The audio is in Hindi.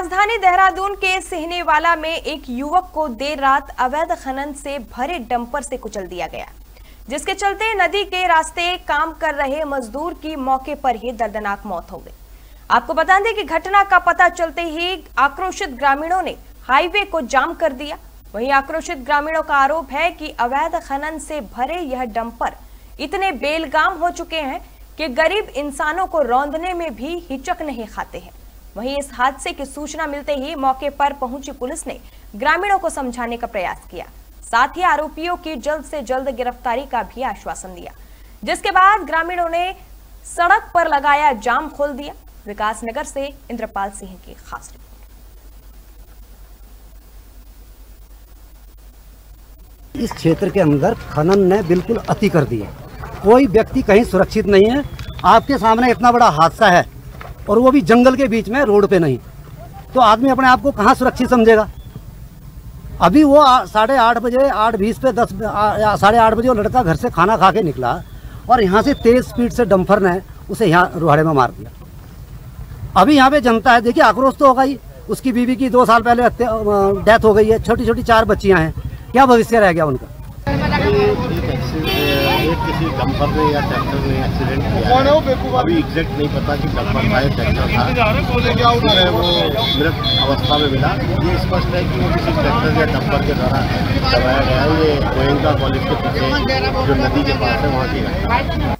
राजधानी देहरादून के सिहनेवाला में एक युवक को देर रात अवैध खनन से भरे डंपर से कुचल दिया गया, जिसके चलते नदी के रास्ते काम कर रहे मजदूर की मौके पर ही दर्दनाक मौत हो गई। आपको बता दें कि घटना का पता चलते ही आक्रोशित ग्रामीणों ने हाईवे को जाम कर दिया। वहीं आक्रोशित ग्रामीणों का आरोप है कि अवैध खनन से भरे यह डंपर इतने बेलगाम हो चुके हैं कि गरीब इंसानों को रौंदने में भी हिचक नहीं खाते हैं। वहीं इस हादसे की सूचना मिलते ही मौके पर पहुँची पुलिस ने ग्रामीणों को समझाने का प्रयास किया। साथ ही आरोपियों की जल्द से जल्द गिरफ्तारी का भी आश्वासन दिया, जिसके बाद ग्रामीणों ने सड़क पर लगाया जाम खोल दिया। विकास नगर से इंद्रपाल सिंह की खास रिपोर्ट। इस क्षेत्र के अंदर खनन ने बिल्कुल अति कर दिया कोई व्यक्ति कहीं सुरक्षित नहीं है। आपके सामने इतना बड़ा हादसा है। और वो भी जंगल के बीच में, रोड पे नहीं। तो आदमी अपने आप को कहाँ सुरक्षित समझेगा? अभी वो साढ़े आठ बजे, आठ बीस पे, दस साढ़े आठ बजे वो लड़का घर से खाना खा के निकला और यहाँ से तेज स्पीड से डम्फर ने उसे यहाँ रोहाड़े में मार दिया। अभी यहाँ पे जनता है, देखिए आक्रोश तो होगा ही। उसकी बीवी की दो साल पहले डेथ हो गई है छोटी छोटी चार बच्चियाँ हैं। क्या भविष्य रह गया उनका? किसी डंपर ने या ट्रैक्टर ने एक्सीडेंट किया अभी एग्जैक्ट नहीं पता कि डंपर था या ट्रैक्टर था। वो मृत अवस्था में मिला। ये स्पष्ट है कि वो किसी ट्रैक्टर या डंपर के द्वारा दबाया गया ये गोयंका कॉलेज के पीछे जो नदी के पास है वहाँ की